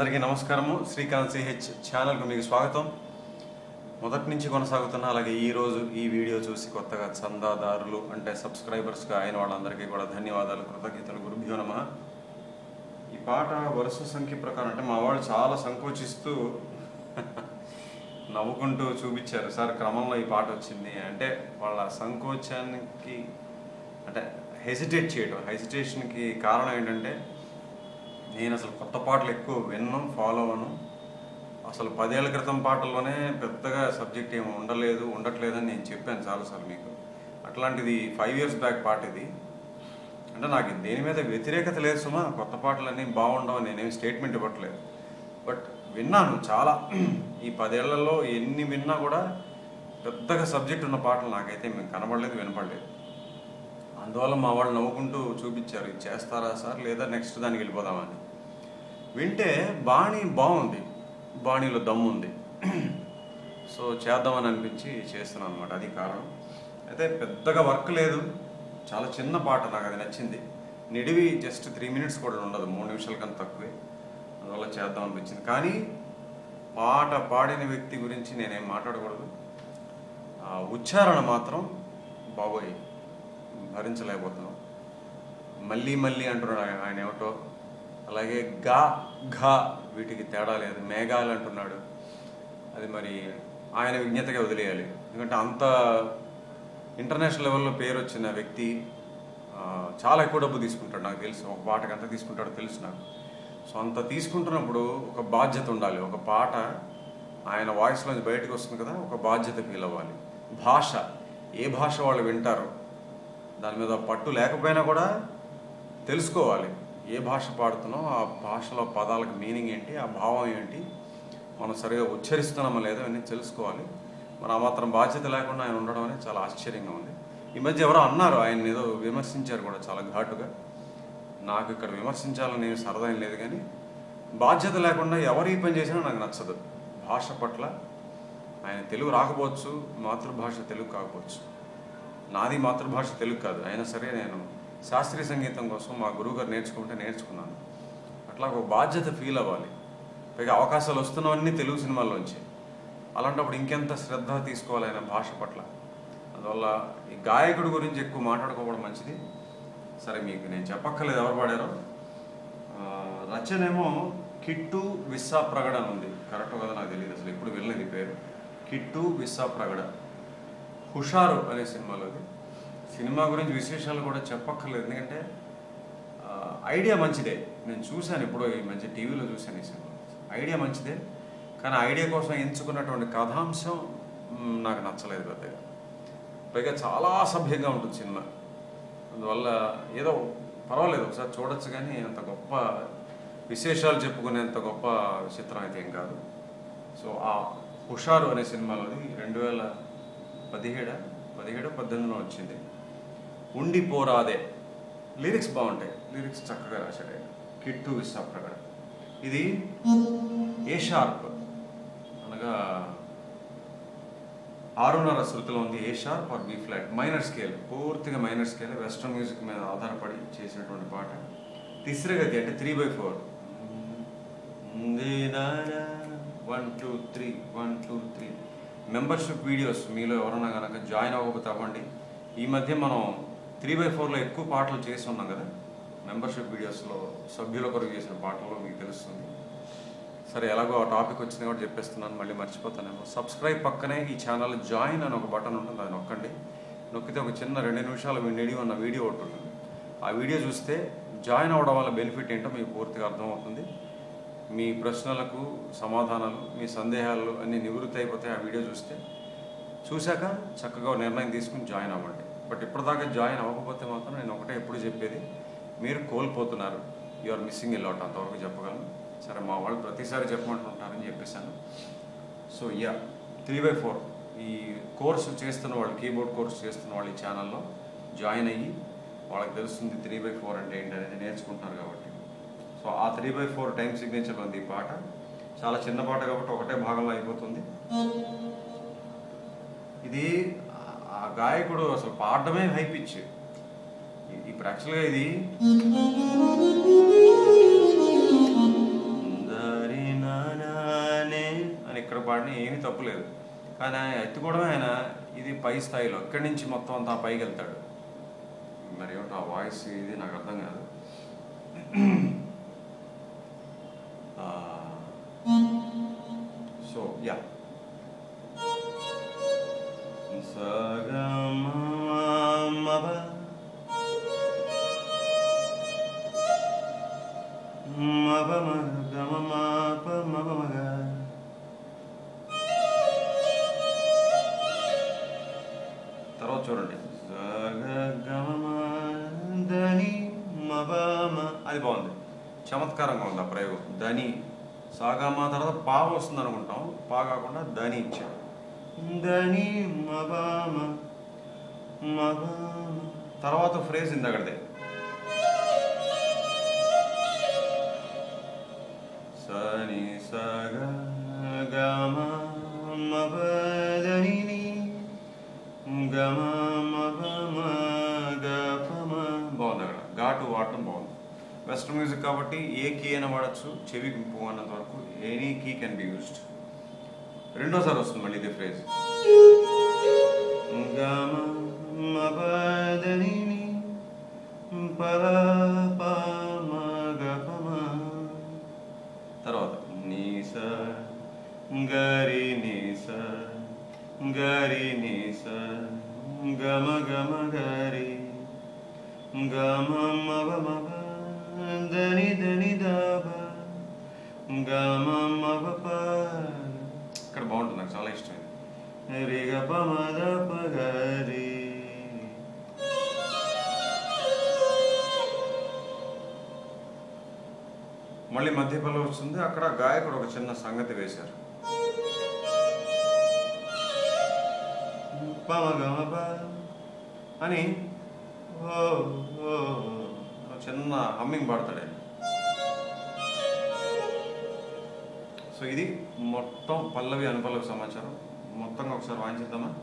అందరికీ నమస్కారము. శ్రీకాంత్ సిహెచ్ ఛానల్కు మీకు స్వాగతం. మొదటి నుంచి కొనసాగుతున్న అలాగే ఈరోజు ఈ వీడియో చూసి కొత్తగా చందాదారులు అంటే సబ్స్క్రైబర్స్గా అయిన వాళ్ళందరికీ కూడా ధన్యవాదాలు. కృతజ్ఞతలు. గురుభ్యో నమ. ఈ పాట వరుస సంఖ్య ప్రకారం అంటే మా వాళ్ళు చాలా సంకోచిస్తూ నవ్వుకుంటూ చూపించారు. సార్ క్రమంలో ఈ పాట వచ్చింది. అంటే వాళ్ళ సంకోచానికి అంటే హెసిటేట్ చేయడం హెసిటేషన్కి కారణం ఏంటంటే నేను అసలు కొత్త పాటలు ఎక్కువ విన్నాం ఫాలో అవ్వను. అసలు పదేళ్ళ క్రితం పాటల్లోనే పెద్దగా సబ్జెక్ట్ ఏమి ఉండలేదు ఉండట్లేదని నేను చెప్పాను చాలాసార్లు మీకు. అట్లాంటిది ఫైవ్ ఇయర్స్ బ్యాక్ పాట ఇది. అంటే నాకు దేని మీద వ్యతిరేకత లేదు సుమా కొత్త పాటలన్నీ బాగుండవు నేనేమి స్టేట్మెంట్ ఇవ్వట్లేదు. బట్ విన్నాను చాలా. ఈ పదేళ్ళలో ఎన్ని విన్నా కూడా పెద్దగా సబ్జెక్ట్ ఉన్న పాటలు నాకైతే మేము కనబడలేదు వినపడలేదు అందువల్ల మా వాళ్ళు నవ్వుకుంటూ చూపించారు ఇది చేస్తారా సార్? లేదా నెక్స్ట్ దానికి వెళ్ళిపోదామని. వింటే బాణి బాగుంది. బాణీలో దమ్ము ఉంది. సో చేద్దామని అనిపించి చేస్తున్నాను అనమాట అది కారణం. అయితే పెద్దగా వర్క్ లేదు. చాలా చిన్న పాట నాకు అది నచ్చింది. నిడివి జస్ట్ త్రీ మినిట్స్ కూడా ఉండదు. మూడు నిమిషాల కన్నా తక్కువే. అందువల్ల చేద్దాం అనిపించింది. కానీ పాట పాడిన వ్యక్తి గురించి నేనేం మాట్లాడకూడదు. ఆ ఉచ్చారణ మాత్రం బాబోయ్. భరించలేకపోతున్నాం. మళ్ళీ మళ్ళీ అంటున్నాడు ఆయన- ఏమిటో? అలాగే గా ఘ వీటికి తేడా లేదు. మేఘాలు అంటున్నాడు. అది మరి ఆయన విజ్ఞతగా వదిలేయాలి. ఎందుకంటే అంత ఇంటర్నేషనల్ లెవెల్లో పేరు వచ్చిన వ్యక్తి చాలా ఎక్కువ డబ్బు తీసుకుంటాడు నాకు తెలుసు. ఒక పాటకి అంత తీసుకుంటాడో తెలుసు నాకు. సో అంత తీసుకుంటున్నప్పుడు ఒక బాధ్యత ఉండాలి. ఒక పాట ఆయన వాయిస్లోంచి బయటకు వస్తుంది కదా ఒక బాధ్యత ఫీల్ అవ్వాలి. భాష ఏ భాష వాళ్ళు వింటారు దాని మీద పట్టు లేకపోయినా కూడా తెలుసుకోవాలి. ఏ భాష పాడుతున్నాం ఆ భాషలో పదాలకు మీనింగ్ ఏంటి ఆ భావం ఏంటి మనం సరిగా ఉచ్చరిస్తున్నామా లేదో అన్నీ తెలుసుకోవాలి. మరి ఆ మాత్రం బాధ్యత లేకుండా ఆయన ఉండడం అనేది చాలా ఆశ్చర్యంగా ఉంది. ఈ మధ్య ఎవరో అన్నారు ఆయన ఏదో విమర్శించారు కూడా చాలా ఘాటుగా. నాకు ఇక్కడ విమర్శించాలని సరదా లేదు కానీ బాధ్యత లేకుండా ఎవరు ఈ పని చేసినా నాకు నచ్చదు. భాష పట్ల ఆయన తెలుగు రాకపోవచ్చు మాతృభాష తెలుగు కాకపోవచ్చు. నాది మాతృభాష తెలుగు కాదు. అయినా సరే నేను శాస్త్రీయ సంగీతం కోసం మా గురువుగారు నేర్చుకుంటే నేర్చుకున్నాను. అట్లా ఒక బాధ్యత ఫీల్ అవ్వాలి. పైగా అవకాశాలు వస్తున్నవన్నీ తెలుగు సినిమాల్లోంచి. అలాంటప్పుడు ఇంకెంత శ్రద్ధ తీసుకోవాలి ఆయన భాష పట్ల. అందువల్ల ఈ గాయకుడి గురించి ఎక్కువ మాట్లాడుకోవడం మంచిది. సరే మీకు నేను చెప్పక్కర్లేదు ఎవరు పాడారో. రచనేమో కిట్టు విస్సా ప్రగడ అని ఉంది. కరెక్ట్ కదా నాకు తెలియదు అసలు. ఎప్పుడు వెళ్ళలేదు పేరు. కిట్టు విస్సా ప్రగడ. హుషారు అనే సినిమాలోది. సినిమా గురించి విశేషాలు కూడా చెప్పక్కర్లేదు. ఎందుకంటే ఐడియా మంచిదే. నేను చూశాను ఎప్పుడో ఈ మధ్య టీవీలో చూశాను ఈ సినిమా. ఐడియా మంచిదే. కానీ ఐడియా కోసం ఎంచుకున్నటువంటి కథాంశం నాకు నచ్చలేదు పెద్దగా. పైగా చాలా అసభ్యంగా ఉంటుంది సినిమా. అందువల్ల ఏదో పర్వాలేదు. ఒకసారి చూడొచ్చు కానీ అంత గొప్ప విశేషాలు చెప్పుకునేంత గొప్ప చిత్రం అయితే ఏం కాదు. సో ఆ హుషారు అనే సినిమాలోది రెండు వేల పదిహేడు? పదిహేడు పద్దెనిమిదిలో వచ్చింది. ఉండిపోరాదే లిరిక్స్ బాగుంటాయి. లిరిక్స్ చక్కగా రాశాడు ఆయన. కిట్టు విశాప్రగడ ఇది ఏ షార్ప్ అనగా ఆరున్నర శృతిలో ఉంది A sharp or B flat minor scale పూర్తిగా మైనర్ స్కేల్ వెస్ట్రన్ మ్యూజిక్ మీద ఆధారపడి చేసినటువంటి పాట. తిస్రగతి అంటే three by four one two three one two three membership videos మీలో ఎవరన్నా కనుక జాయిన్ అవ్వకపోతే అవ్వండి. ఈ మధ్య మనం త్రీ బై ఫోర్లో ఎక్కువ పాటలు చేసి ఉన్నాం కదా. మెంబర్షిప్ వీడియోస్లో సభ్యుల కొరకు చేసిన పాటల్లో మీకు తెలుస్తుంది. సరే ఎలాగో ఆ టాపిక్ వచ్చింది కూడా చెప్పేస్తున్నాను. మళ్ళీ మర్చిపోతానేమో. సబ్స్క్రైబ్ పక్కనే ఈ ఛానల్ జాయిన్ అని ఒక బటన్ ఉంటుంది అది నొక్కండి. నొక్కితే ఒక చిన్న రెండు నిమిషాలు మీ నిడి ఉన్న వీడియో ఒకటి ఉంటుంది. ఆ వీడియో చూస్తే జాయిన్ అవ్వడం వల్ల బెనిఫిట్ ఏంటో మీకు పూర్తిగా అర్థమవుతుంది. మీ ప్రశ్నలకు సమాధానాలు మీ సందేహాలు అన్నీ నివృత్తి అయిపోతాయి ఆ వీడియో చూస్తే. చూశాక చక్కగా నిర్ణయం తీసుకుని జాయిన్ అవ్వండి. బట్ ఇప్పటిదాకా జాయిన్ అవ్వకపోతే మాత్రం నేను ఒకటే ఎప్పుడు చెప్పేది మీరు కోల్పోతున్నారు. You are missing a lot అంతవరకు చెప్పగలను. సరే మా వాళ్ళు ప్రతిసారి చెప్పమంటుంటారని చెప్పేశాను. So ya three by four ఈ కోర్సు చేస్తున్న వాళ్ళు కీబోర్డ్ కోర్సు చేస్తున్న వాళ్ళు ఈ ఛానల్లో జాయిన్ అయ్యి వాళ్ళకి తెలుస్తుంది త్రీ బై ఫోర్ అంటే ఏంటి అనేది నేర్చుకుంటున్నారు కాబట్టి. సో ఆ three by four time signature ఉంది ఈ పాట. చాలా చిన్న పాట కాబట్టి ఒకటే భాగంలో అయిపోతుంది. ఇది ఆ- గాయకుడు అసలు పాడడమే హై పిచ్ ఇప్పుడు యాక్చువల్గా ఇది ఇక్కడ పాడిన ఏమీ తప్పులేదు కానీ ఆయన ఎత్తుకోవడం ఆయన ఇది పై స్థాయిలో ఇక్కడి నుంచి మొత్తం అంతా పైకి వెళ్తాడు. మరి ఏమిటో ఆ వాయిస్ ఇది నాకు అర్థం కాదు. యా సగమవ మబ గమ మాప మవ మగ తర్వాత చూడండి. దని మబమ అది బాగుంది. చమత్కారంగా ఉంది ఆ ప్రయోగం. దని సాగమ తర్వాత పావ వస్తుంది అనుకుంటాం పా కాకుండా దని ఇచ్చాడు దని తర్వాత ఫ్రేజ్ ఇందకడిదే సని సగ గమ గమ బాగుంది అక్కడ. ఘాటు వాడటం బాగుంది. వెస్ట్రన్ మ్యూజిక్ కాబట్టి ఏ కీ అయినా వాడచ్చు. చెవికి పోవన్నంత వరకు any key can be used రెండోసారి వస్తుంది మళ్ళీ ఇదే ఫ్రేజ్ గమ పదని పద మళ్ళీ వస్తుంది అక్కడ గాయకుడు ఒక చిన్న సంగతి వేశారు. అని చిన్న హమ్మింగ్ పాడతాడు సో ఇది మొత్తం పల్లవి అనుపల్లవి సమాచారం. మొత్తంగా ఒకసారి వాయించిద్దామా?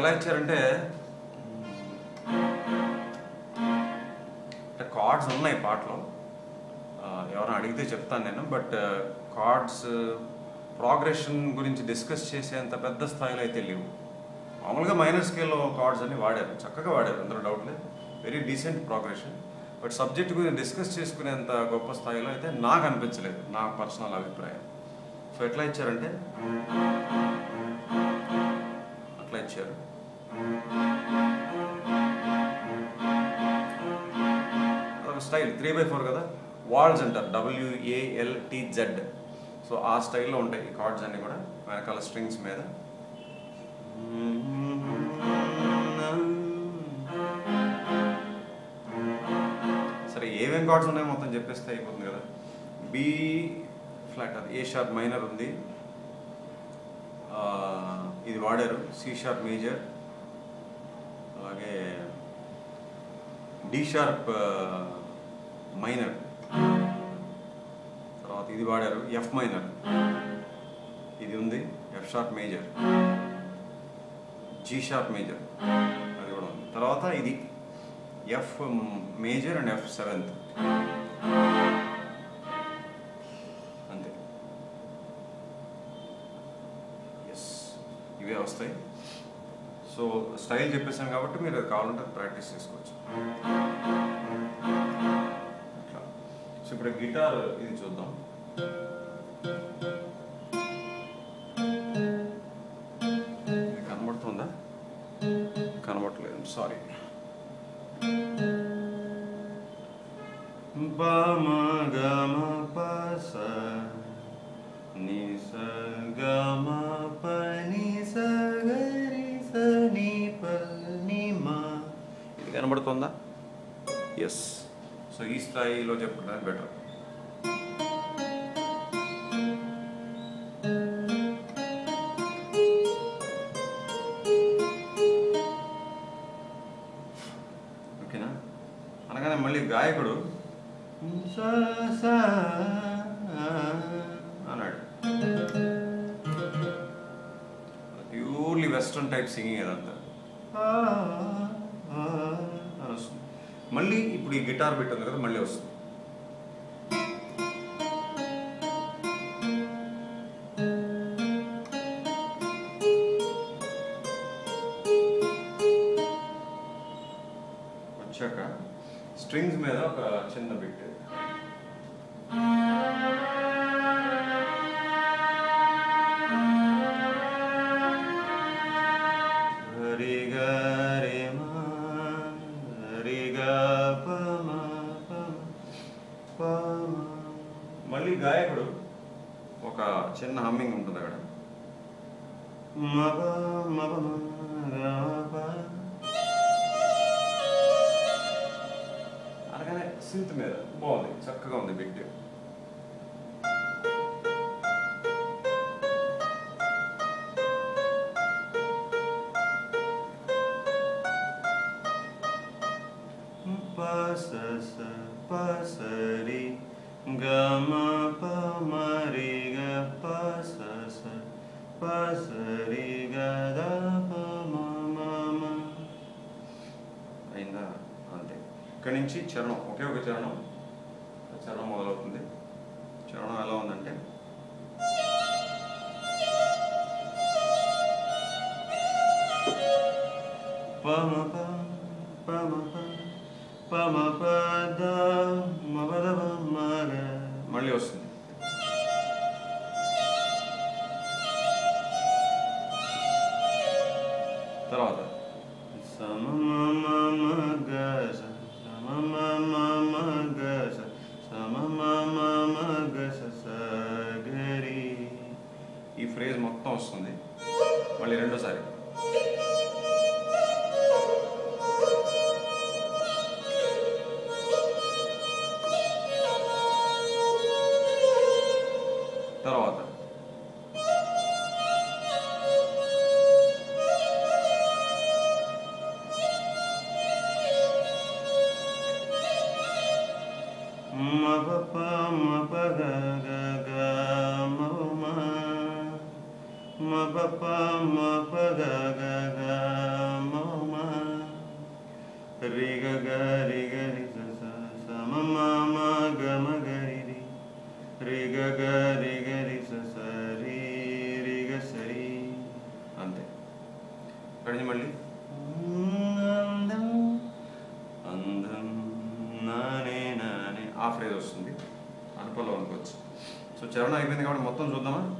ఎలా ఇచ్చారంటే అంటే కార్డ్స్ ఉన్నాయి పాటలో. ఎవరైనా అడిగితే చెప్తాను నేను బట్ కార్డ్స్ ప్రోగ్రెషన్ గురించి డిస్కస్ చేసేంత పెద్ద స్థాయిలో అయితే లేవు. మామూలుగా మైనర్ స్కేల్లో కార్డ్స్ అన్ని వాడారు చక్కగా వాడారు అందులో డౌట్ లేదు. Very decent progression but subject గురించి డిస్కస్ చేసుకునేంత గొప్ప స్థాయిలో అయితే నాకు అనిపించలేదు నా పర్సనల్ అభిప్రాయం. సో ఎట్లా ఇచ్చారంటే అట్లా ఇచ్చారు. స్టైల్ త్రీ బై ఫోర్ కదా? వాల్స్ అంటారు. W A L T Z so ఆ స్టైల్లో ఉంటాయి ఈ కార్డ్స్ అన్ని కూడా వెనకాల స్ట్రింగ్స్ మీద. సరే ఏమేం కార్డ్స్ ఉన్నాయో మొత్తం చెప్పేస్తే అయిపోతుంది కదా. బి ఫ్లాట్ అది. ఏ షార్ప్ మైనర్ ఉంది. ఇది వాడారు. సి షార్ప్ మేజర్ అలాగే డి షార్ప్ మైనర్ తర్వాత ఇది వాడారు ఎఫ్ మైనర్ ఇది ఉంది F sharp major G sharp major అది కూడా ఉంది. తర్వాత ఇది F major and F seventh అంతే. ఎస్ ఇవే వస్తాయి. సో స్టైల్ చెప్పేసాను కాబట్టి మీరు అది కావాలంటే ప్రాక్టీస్ చేసుకోవచ్చు. అట్లా. సో ఇప్పుడు గిటార్ ఇది చూద్దాం. కనబడుతుందా? కనబడట్లేదు. సారీ బమ గమ పస ని గమ కనబడుతుందా? ఎస్ సో ఈ స్థాయిలో చెప్పుకుంటే బెటర్ ఓకేనా అనగానే మళ్ళీ గాయకుడు సా సా అన్నాడు. ప్యూర్లీ వెస్ట్రన్ టైప్ సింగింగ్ అదంతా. అని వస్తుంది మళ్ళీ ఇప్పుడు ఈ గిటార్ బిట్ ఉంది కదా మళ్ళీ వస్తుంది గాయకుడు? ఒక చిన్న హమ్మింగ్ ఉంటుంది అక్కడ. అనగానే సింత్ మీద. బాగుంది. చక్కగా ఉంది బిట్. గమ పమరి గ పసస పసరి గద పమ అయిందా? అంతే. ఇక్కడి నుంచి చరణం ఒకే ఒక చరణం. చరణం మొదలవుతుంది. చరణం ఎలా ఉందంటే? పమ ప పమ పమ మళ్ళీ వస్తుంది. తర్వాత. pa pa ma ga ga ga ma half raise వస్తుంది. అనుపలో అనుకోవచ్చు. సో చరణం అయిపోయింది కాబట్టి మొత్తం చూద్దామా?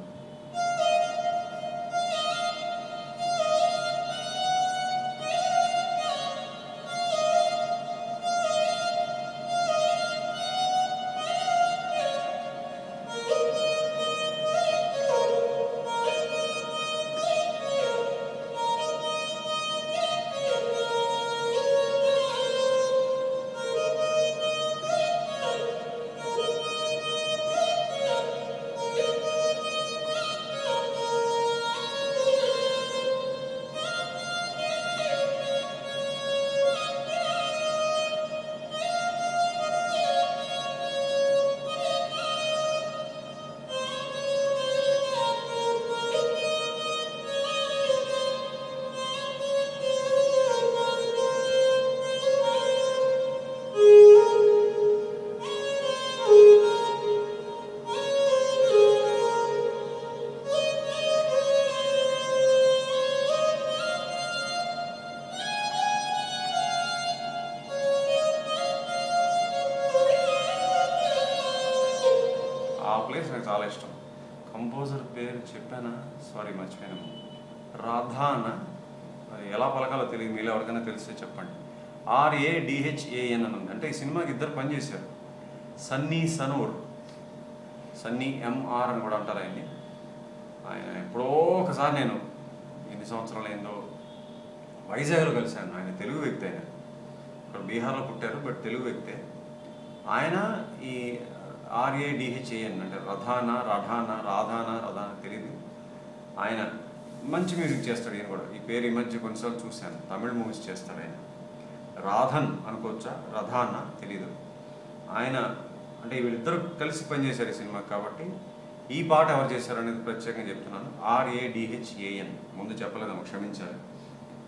ప్లేస్ నాకు చాలా ఇష్టం. కంపోజర్ పేరు చెప్పానా? సారీ మర్చిపోయాను. రాధానా అది ఎలా పలకాలో తెలియదు మీరు ఎవరికైనా తెలిస్తే చెప్పండి. ఆర్ఏ డిహెచ్ఏఎన్ అని ఉంది. అంటే ఈ సినిమాకి ఇద్దరు పనిచేశారు సన్నీ సనూర్. సన్నీ ఎంఆర్ అని కూడా అంటారు ఆయన్ని. ఆయన ఎప్పుడో ఒకసారి నేను ఎన్ని సంవత్సరాలు ఏందో వైజాగ్లో కలిశాను. ఆయన తెలుగు వ్యక్తి ఆయన. ఇక్కడ బీహార్లో పుట్టారు బట్ తెలుగు వ్యక్తే. ఆయన ఈ ఆర్ఏడిహెచ్ఏఎన్ అంటే రథానా రథానా రాధాన రథానా తెలియదు. ఆయన మంచి మ్యూజిక్ చేస్తాడు ఈయన కూడా. ఈ పేరు ఈ మధ్య కొన్నిసార్లు చూశాను. తమిళ మూవీస్ చేస్తాడు ఆయన. రాధన్ అనుకోవచ్చా? రథాన తెలీదు. ఆయన అంటే వీళ్ళిద్దరూ కలిసి పనిచేశారు ఈ సినిమా కాబట్టి ఈ పాట ఎవరు చేశారనేది ప్రత్యేకంగా చెప్తున్నాను. ఆర్ఏడిహెచ్ఏఎన్ ముందు చెప్పలేదేమో క్షమించాలి.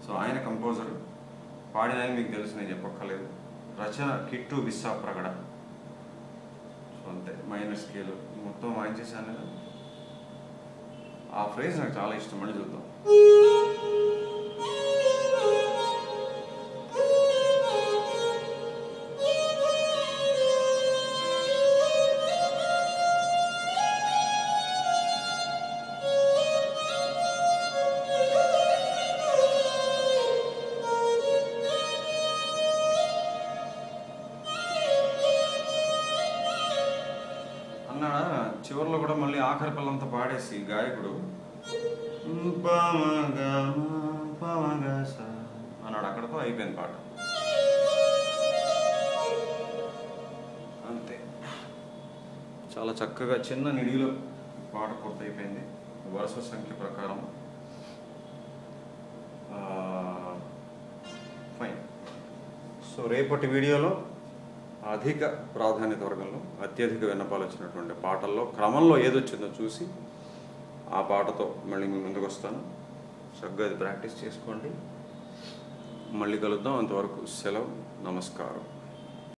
సో ఆయన కంపోజర్. పాడినని మీకు తెలుసు నేను చెప్పక్కర్లేదు. రచన కిట్టు బిస్సా ప్రగడ అంతే. మైనర్ స్కేల్ మొత్తం వాయించేసాను ఆ ఫ్రేజ్ నాకు చాలా ఇష్టం. మళ్ళీ చూద్దాం. ఆఖరి పిల్లంతా పాడేసి గాయకుడు అన్నాడు అక్కడతో అయిపోయింది పాట. అంతే. చాలా చక్కగా చిన్న నిడిలో పాట పూర్తయిపోయింది. వరుస సంఖ్య ప్రకారం. ఫైన్. సో రేపటి వీడియోలో అధిక ప్రాధాన్యత వర్గంలో అత్యధిక విన్నపాలు వచ్చినటువంటి పాటల్లో క్రమంలో ఏదొచ్చిందో చూసి ఆ పాటతో మళ్ళీ మీ ముందుకు వస్తాను. చక్కగా అది ప్రాక్టీస్ చేసుకోండి. మళ్ళీ కలుద్దాం. అంతవరకు సెలవు. నమస్కారం.